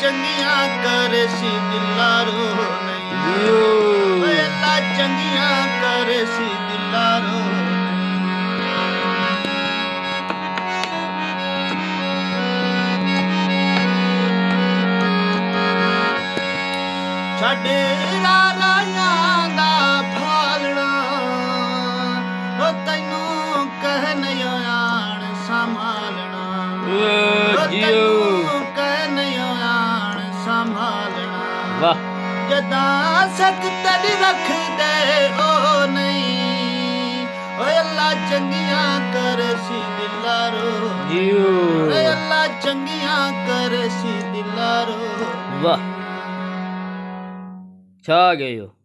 ਚੰਗੀਆਂ ਕਰ ਸੀ ਦਿਲਾਰੋ ਨਹੀਂ। ਓਏ ਅੱਲਾ ਚੰਗੀਆਂ ਕਰ ਸੀ ਦਿਲਾਰੋ ਨਹੀਂ। ਛੱਡ ਰਾਰਾਆਂ ਦਾ ਫਾਲਣਾ ਉਹ ਤੈਨੂੰ ਕਹਿ ਨਹੀਂ ਆਣ ਸੰਭਾਲਣਾ। ਉਹ ਜੀਓ। ਸੰਭਾਲਣਾ ਵਾਹ। ਜਦਾਂ ਸਖਤ ਦੀ ਰੱਖਦੇ ਉਹ ਨਹੀਂ ਓਏ ਅੱਲਾ ਚੰਗੀਆਂ ਕਰ ਸੀ ਦਿਲਾਰੋ ਜੀਓ ਓਏ ਅੱਲਾ ਚੰਗੀਆਂ ਕਰ ਸੀ ਦਿਲਾਰੋ ਵਾਹ। ਛਾ ਗਏ ਹੋ।